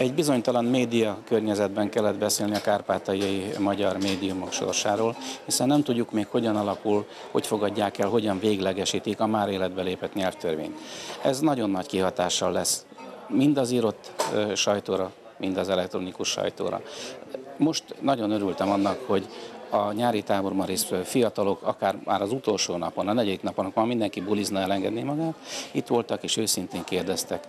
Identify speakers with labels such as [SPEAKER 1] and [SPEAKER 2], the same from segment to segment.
[SPEAKER 1] Egy bizonytalan média környezetben kellett beszélni a kárpátaljai magyar médiumok sorsáról, hiszen nem tudjuk még hogyan alakul, hogy fogadják el, hogyan véglegesítik a már életbe lépett nyelvtörvényt. Ez nagyon nagy kihatással lesz mind az írott sajtóra, mind az elektronikus sajtóra. Most nagyon örültem annak, hogy a nyári táborban résztvevő fiatalok, akár már az utolsó napon, a negyedik napon, akkor mindenki bulizna elengedni magát, itt voltak és őszintén kérdeztek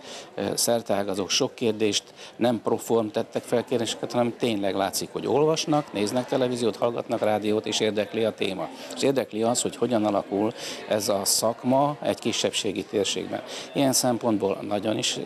[SPEAKER 1] szerteágazók sok kérdést, nem proform tettek fel kérdéseket, hanem tényleg látszik, hogy olvasnak, néznek televíziót, hallgatnak rádiót, és érdekli a téma. És érdekli az, hogy hogyan alakul ez a szakma egy kisebbségi térségben. Ilyen szempontból nagyon is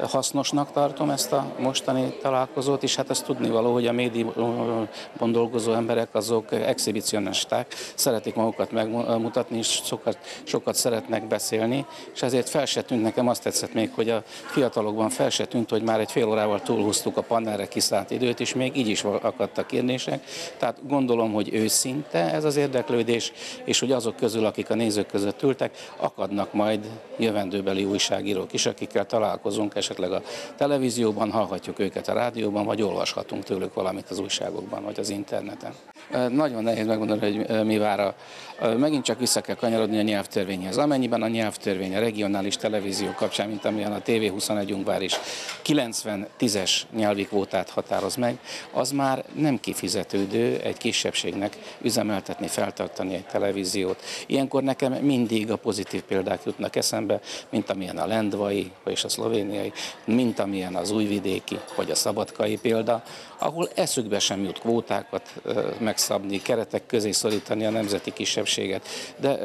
[SPEAKER 1] hasznosnak tartom ezt a mostani találkozót, és hát ezt tudni való, hogy a médiumban dolgozó emberek azok exhibicionisták, szeretik magukat megmutatni, és sokat, sokat szeretnek beszélni, és ezért fel se tűnt nekem, azt tetszett még, hogy a fiatalokban fel se tűnt, hogy már egy fél órával túlhúztuk a panelre kiszállt időt, és még így is akadtak kérdések. Tehát gondolom, hogy őszinte ez az érdeklődés, és hogy azok közül, akik a nézők között ültek, akadnak majd jövendőbeli újságírók is, akikkel találkozunk esetleg a televízióban, hallhatjuk őket a rádióban, vagy olvashatunk tőlük valamit az újságokban, vagy az interneten. Nagyon nehéz megmondani, hogy mi vár a... Megint csak vissza kell kanyarodni a nyelvtörvényhez. Amennyiben a nyelvtörvény a regionális televízió kapcsán, mint amilyen a TV21 Ungvár is 90-10-es nyelvi kvótát határoz meg, az már nem kifizetődő egy kisebbségnek üzemeltetni, feltartani egy televíziót. Ilyenkor nekem mindig a pozitív példák jutnak eszembe, mint amilyen a lendvai, vagy a szlovéniai, mint amilyen az újvidéki, vagy a szabadkai példa, ahol eszükbe sem jut kvótákat megszabni, keretek közé szorítani a nemzeti kisebbséget. De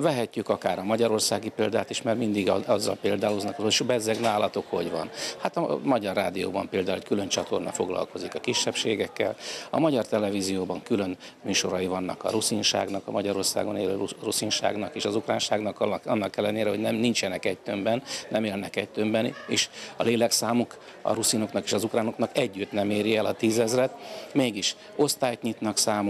[SPEAKER 1] vehetjük akár a magyarországi példát is, mert mindig azzal példáloznak, hogy bezzeg nálatok hogy van. Hát a Magyar Rádióban például egy külön csatorna foglalkozik a kisebbségekkel, a Magyar Televízióban külön műsorai vannak a ruszinságnak, a Magyarországon élő ruszinságnak és az ukránságnak, annak ellenére, hogy nem nincsenek egy tömbben, nem élnek egy tömbben, és a lélekszámuk a ruszinoknak és az ukránoknak együtt nem éri el a tízezret, mégis osztályt nyitnak számukra,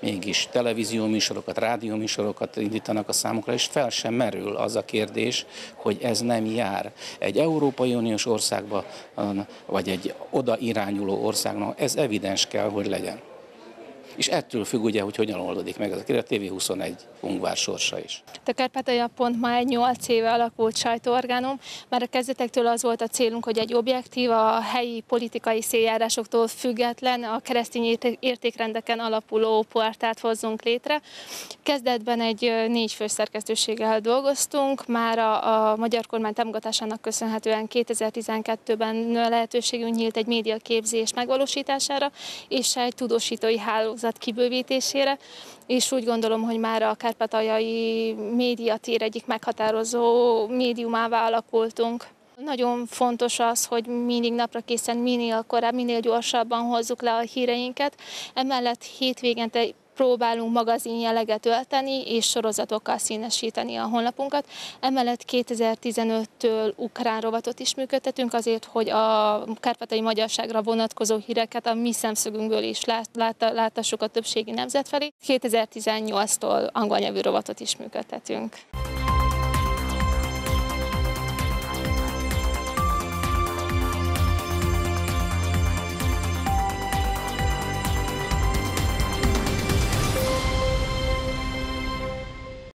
[SPEAKER 1] mégis televízióműsorokat, rádióműsorokat indítanak a számukra, és fel sem merül az a kérdés, hogy ez nem jár. Egy Európai Uniós országba, vagy egy oda irányuló országnak ez evidens kell, hogy legyen és ettől függ ugye, hogy hogyan oldódik meg ez a kérdés, a TV21 Ungvár sorsa is.
[SPEAKER 2] A Kárpátalja pont már egy 8 éve alakult sajtóorgánum, már a kezdetektől az volt a célunk, hogy egy objektív, a helyi politikai széljárásoktól független, a keresztény értékrendeken alapuló portát hozzunk létre. Kezdetben egy négy főszerkesztőséggel dolgoztunk, már a, a magyar kormány támogatásának köszönhetően 2012-ben lehetőségünk nyílt egy médiaképzés megvalósítására, és egy tudósítói hálózat hálózat kibővítésére, és úgy gondolom, hogy már a kárpátaljai médiatér egyik meghatározó médiumává alakultunk. Nagyon fontos az, hogy mindig napra készen, minél korábban, minél gyorsabban hozzuk le a híreinket. Emellett hétvégente próbálunk magazin jelleget ölteni és sorozatokkal színesíteni a honlapunkat. Emellett 2015-től ukrán rovatot is működtetünk azért, hogy a kárpátai magyarságra vonatkozó híreket a mi szemszögünkből is lát, látassuk a többségi nemzet felé. 2018-tól angol nyelvű rovatot is működtetünk.